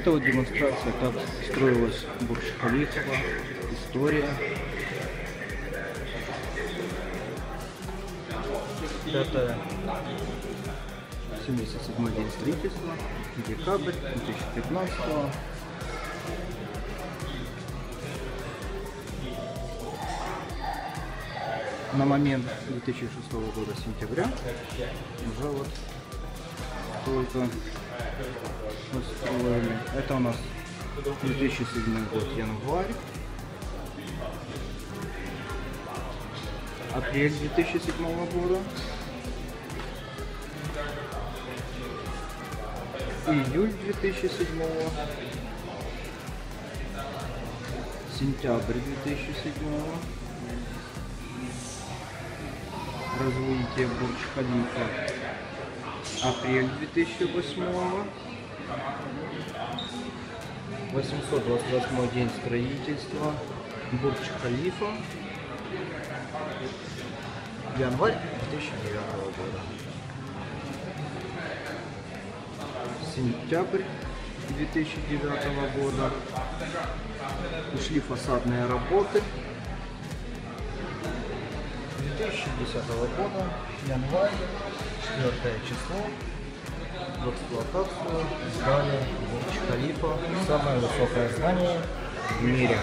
Это вот демонстрация, как строилась Бурдж-Халифова, история. Пятое. 77 день строительства, декабрь 2015 На момент 2006 года сентября уже вот только построили. Это у нас 2007 год январь. Апрель 2007 года. Июль 2007 Сентябрь 2007 Развитие Бурдж-Халифа апрель 2008 828 день строительства. Бурдж-Халифа январь 2009 года. Сентябрь 2009 года. Ушли фасадные работы. 2010 года. Январь 4 число в эксплуатацию сдали Бурдж Халифа, самое высокое здание в мире.